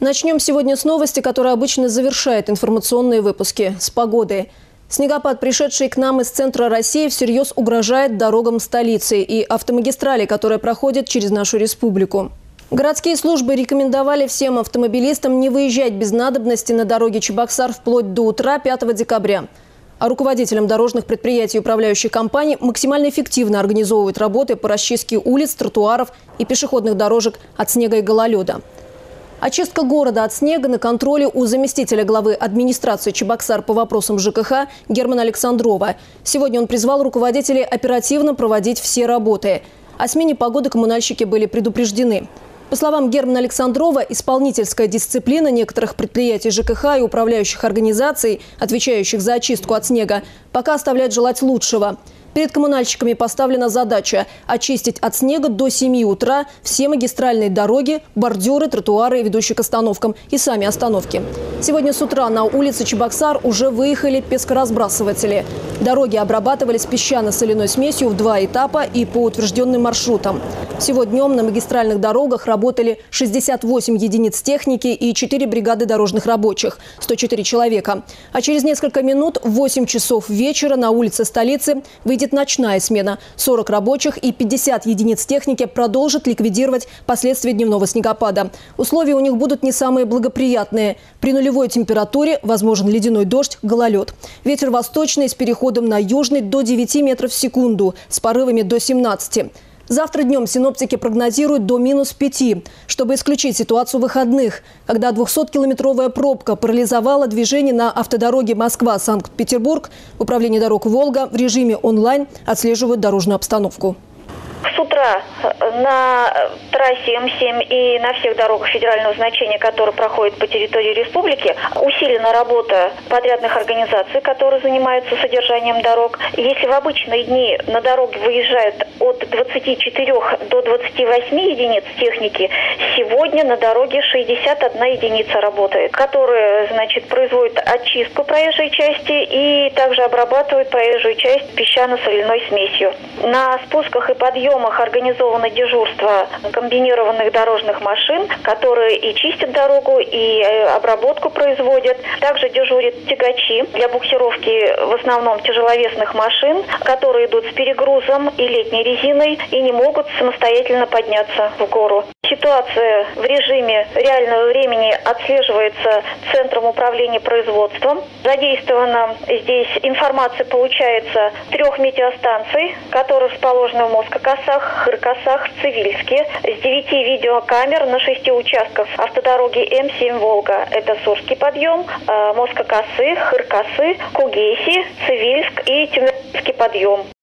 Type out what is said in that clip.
Начнем сегодня с новости, которая обычно завершает информационные выпуски – с погоды. Снегопад, пришедший к нам из центра России, всерьез угрожает дорогам столицы и автомагистрали, которая проходит через нашу республику. Городские службы рекомендовали всем автомобилистам не выезжать без надобности на дороге Чебоксар вплоть до утра 5 декабря. А руководителям дорожных предприятий и управляющих компаний максимально эффективно организовывать работы по расчистке улиц, тротуаров и пешеходных дорожек от снега и гололеда. Очистка города от снега на контроле у заместителя главы администрации Чебоксар по вопросам ЖКХ Германа Александрова. Сегодня он призвал руководителей оперативно проводить все работы. О смене погоды коммунальщики были предупреждены. По словам Германа Александрова, исполнительская дисциплина некоторых предприятий ЖКХ и управляющих организаций, отвечающих за очистку от снега, пока оставляет желать лучшего – Перед коммунальщиками поставлена задача – очистить от снега до 7 утра все магистральные дороги, бордюры, тротуары, ведущие к остановкам и сами остановки. Сегодня с утра на улице Чебоксар уже выехали пескоразбрасыватели. Дороги обрабатывались песчано-соляной смесью в два этапа и по утвержденным маршрутам. Всего днем на магистральных дорогах работали 68 единиц техники и 4 бригады дорожных рабочих – 104 человека. А через несколько минут в 8 часов вечера на улице столицы выйдет ночная смена. 40 рабочих и 50 единиц техники продолжат ликвидировать последствия дневного снегопада. Условия у них будут не самые благоприятные. При нулевой температуре возможен ледяной дождь, гололед. Ветер восточный с переходом на южный до 9 метров в секунду, с порывами до 17. Завтра днем синоптики прогнозируют до минус 5, чтобы исключить ситуацию выходных, когда 200-километровая пробка парализовала движение на автодороге Москва-Санкт-Петербург. Управление дорог «Волга» в режиме онлайн отслеживают дорожную обстановку утра э, на трассе М7 и на всех дорогах федерального значения, которые проходят по территории республики, усилена работа подрядных организаций, которые занимаются содержанием дорог. Если в обычные дни на дороге выезжают от 24 до 28 единиц техники, сегодня на дороге 61 единица работает, которая, значит, производит очистку проезжей части и также обрабатывает проезжую часть песчано-соляной смесью. На спусках и подъемах районах организовано дежурство комбинированных дорожных машин, которые и чистят дорогу, и э, обработку производят. Также дежурят тягачи для буксировки в основном тяжеловесных машин, которые идут с перегрузом и летней резиной и не могут самостоятельно подняться в гору. Ситуация в режиме реального времени отслеживается Центром управления производством. Задействована здесь информация получается трех метеостанций, которые расположены в Москокосах, Хыркосах, Цивильске. С девяти видеокамер на шести участках автодороги М7 «Волга». Это Сурский подъем, э, Москокосы, Хыркосы, Кугеси, Цивильск и Тюменский подъем.